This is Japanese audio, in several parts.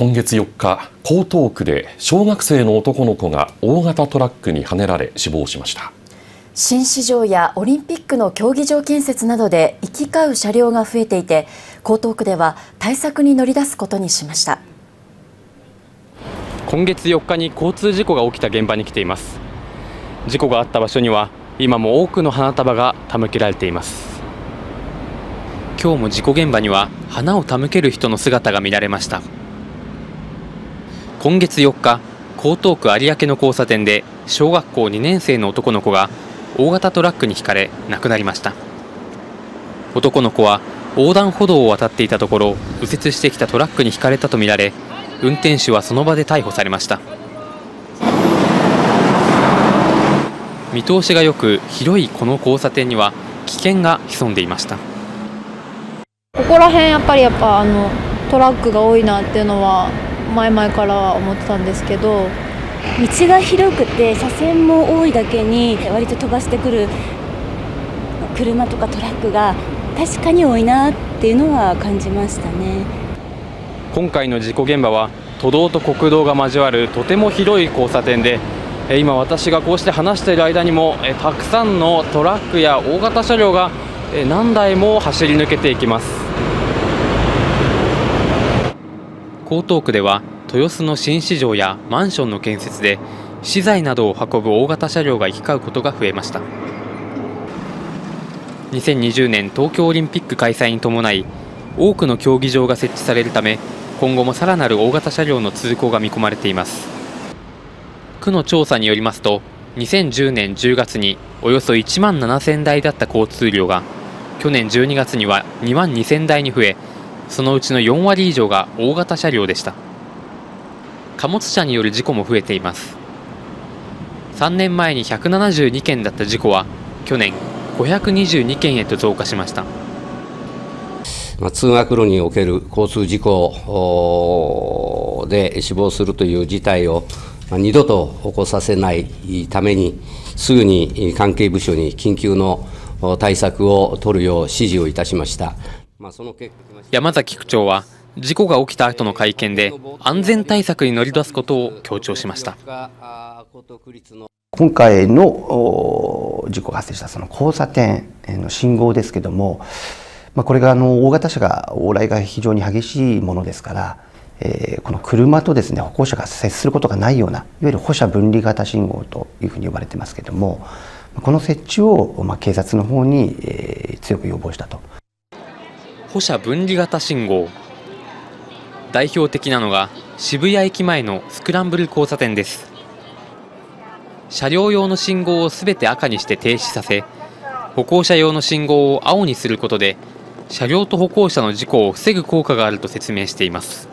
今月4日江東区で小学生の男の子が大型トラックにはねられ死亡しました。新市場やオリンピックの競技場建設などで行き交う車両が増えていて江東区では対策に乗り出すことにしました。今月4日に交通事故が起きた現場に来ています。事故があった場所には今も多くの花束が手向けられています。今日も事故現場には花を手向ける人の姿が見られました今月4日江東区有明の交差点で小学校2年生の男の子が大型トラックにひかれ亡くなりました。男の子は横断歩道を渡っていたところ右折してきたトラックにひかれたとみられ運転手はその場で逮捕されました。見通しが良く広いこの交差点には危険が潜んでいました。ここら辺やっぱりやっぱあのトラックが多いなっていうのは前々から思ってたんですけど道が広くて車線も多いだけに割と飛ばしてくる車とかトラックが確かに多いなっていうのは感じましたね。今回の事故現場は都道と国道が交わるとても広い交差点で今私がこうして話している間にもたくさんのトラックや大型車両が何台も走り抜けていきます。江東区では豊洲の新市場やマンションの建設で資材などを運ぶ大型車両が行き交うことが増えました。2020年東京オリンピック開催に伴い多くの競技場が設置されるため今後もさらなる大型車両の通行が見込まれています。区の調査によりますと2010年10月におよそ1万7000台だった交通量が去年12月には2万2000台に増えそのうちの4割以上が大型車両でした。貨物車による事故も増えています。3年前に172件だった事故は去年522件へと増加しました。通学路における交通事故で死亡するという事態を二度と起こさせないためにすぐに関係部署に緊急の対策を取るよう指示をいたしました。山崎区長は事故が起きた後の会見で安全対策に乗り出すことを強調しました今回の事故が発生したその交差点の信号ですけども、まあ、これがあの大型車が往来が非常に激しいものですから、えー、この車とですね歩行者が接することがないようないわゆる歩車分離型信号というふうに呼ばれてますけどもこの設置を、まあ、警察の方に、え、強く要望したと。歩車分離型信号。代表的なのが渋谷駅前のスクランブル交差点です。車両用の信号をすべて赤にして停止させ歩行者用の信号を青にすることで車両と歩行者の事故を防ぐ効果があると説明しています。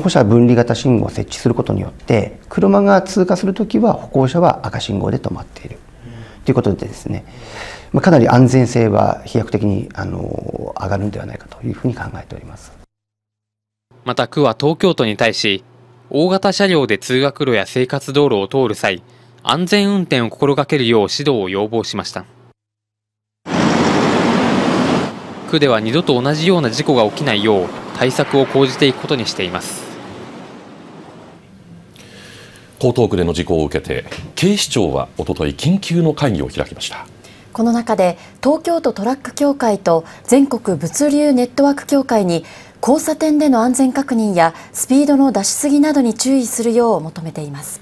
歩車分離型信号を設置することによって車が通過するときは歩行者は赤信号で止まっている。ということでですねまあ、かなり安全性は飛躍的にあの上がるんではないかというふうに考えております。また区は東京都に対し大型車両で通学路や生活道路を通る際安全運転を心がけるよう指導を要望しました。区では二度と同じような事故が起きないよう対策を講じていくことにしています。江東区での事故を受けて警視庁はおととい緊急の会議を開きましたこの中で東京都トラック協会と全国物流ネットワーク協会に交差点での安全確認やスピードの出しすぎなどに注意するよう求めています。